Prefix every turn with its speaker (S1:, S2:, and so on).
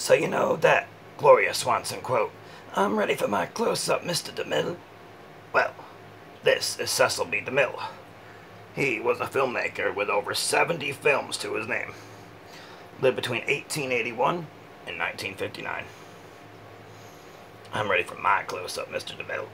S1: So you know that Gloria Swanson quote, I'm ready for my close-up, Mr. DeMille. Well, this is Cecil B. DeMille. He was a filmmaker with over 70 films to his name. Lived between 1881 and 1959. I'm ready for my close-up, Mr. DeMille.